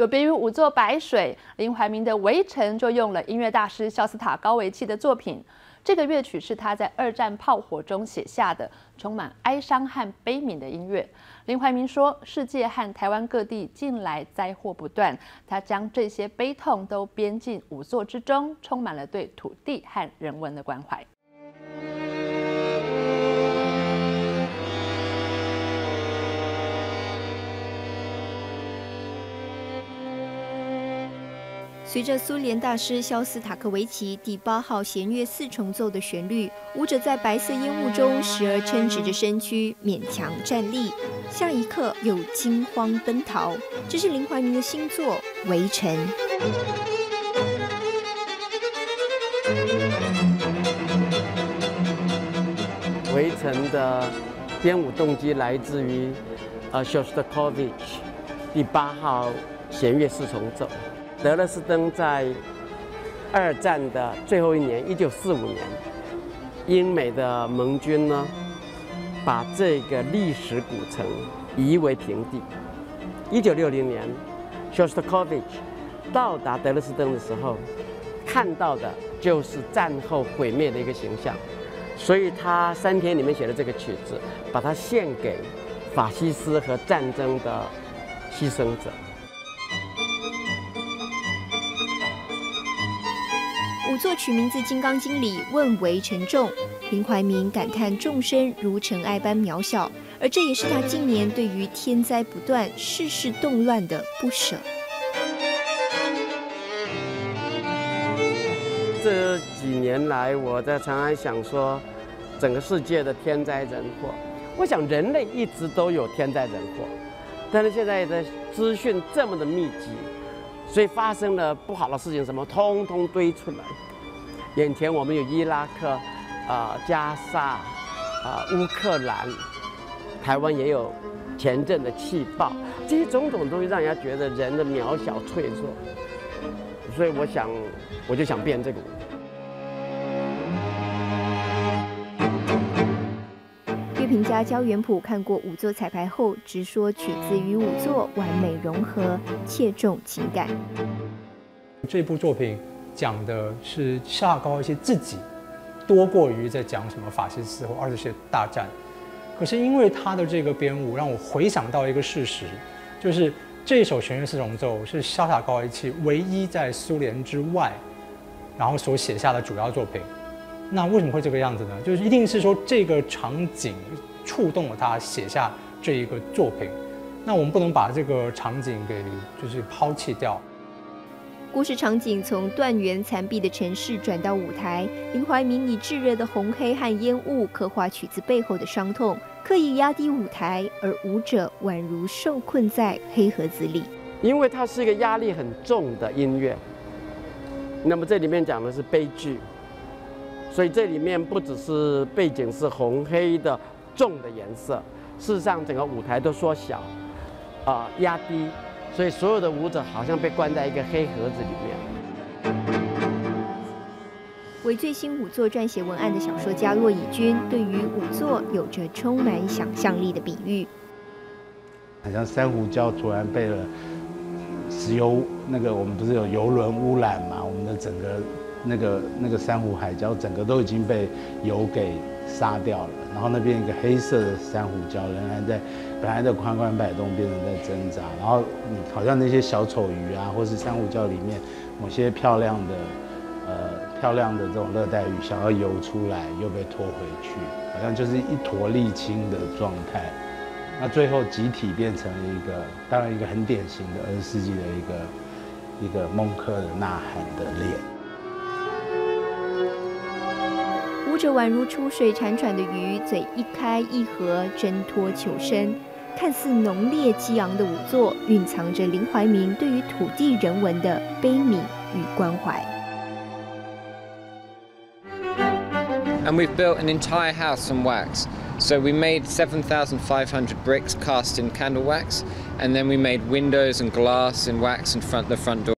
有别于五座白水，林怀民的《围城》就用了音乐大师肖斯塔高维契的作品。这个乐曲是他在二战炮火中写下的，充满哀伤和悲悯的音乐。林怀民说：“世界和台湾各地近来灾祸不断，他将这些悲痛都编进五座之中，充满了对土地和人文的关怀。”随着苏联大师肖斯塔科维奇第八号弦乐四重奏的旋律，舞者在白色烟雾中时而撑直着身躯勉强站立，下一刻又惊慌奔逃。这是林怀民的新作《围城》。《围城》的编舞动机来自于呃肖斯塔科维奇第八号弦乐四重奏。德勒斯登在二战的最后一年，一九四五年，英美的盟军呢，把这个历史古城夷为平地。一九六零年，Shostakovich 到达德勒斯登的时候，看到的就是战后毁灭的一个形象，所以他三天里面写的这个曲子，把它献给法西斯和战争的牺牲者。五作曲名字《金刚经》里问为沉重，林怀民感叹众生如尘埃般渺小，而这也是他今年对于天灾不断、世事动乱的不舍。这几年来，我在常常想说，整个世界的天灾人祸，我想人类一直都有天灾人祸，但是现在的资讯这么的密集。所以发生了不好的事情，什么通通堆出来。眼前我们有伊拉克、啊加沙、啊乌克兰，台湾也有前阵的气爆，这些种种东西让人家觉得人的渺小脆弱。所以我想，我就想变这个。评家焦元溥看过五座彩排后，直说曲子与五座完美融合，切中情感。这部作品讲的是夏高一些自己，多过于在讲什么法西斯或二次世界大战。可是因为他的这个编舞，让我回想到一个事实，就是这首弦乐四重奏是潇洒高维契唯一在苏联之外，然后所写下的主要作品。那为什么会这个样子呢？就是一定是说这个场景触动了他写下这一个作品。那我们不能把这个场景给就是抛弃掉。故事场景从断垣残壁的城市转到舞台，林怀民以炙热的红黑和烟雾刻画曲子背后的伤痛，刻意压低舞台，而舞者宛如受困在黑盒子里。因为它是一个压力很重的音乐，那么这里面讲的是悲剧。所以这里面不只是背景是红黑的重的颜色，事实上整个舞台都缩小，啊压低，所以所有的舞者好像被关在一个黑盒子里面。为最新舞作撰写文案的小说家骆以军，对于舞作有着充满想象力的比喻。好像珊瑚礁突然被了石油那个，我们不是有油轮污染嘛？我们的整个。那个那个珊瑚海礁整个都已经被油给杀掉了，然后那边一个黑色的珊瑚礁仍然在本来的宽宽摆动变成在挣扎，然后好像那些小丑鱼啊，或是珊瑚礁里面某些漂亮的呃漂亮的这种热带鱼想要游出来又被拖回去，好像就是一坨沥青的状态。那最后集体变成了一个，当然一个很典型的二十世纪的一个一个孟克的呐喊的脸。这宛如出水潺潺的鱼，嘴一开一合，挣脱求生。看似浓烈激昂的舞作，蕴藏着林怀民对于土地人文的悲悯与关怀。And we've built an entire house from wax. So we made 7,500 bricks cast in candle wax, and then we made windows and glass in wax in front the front door.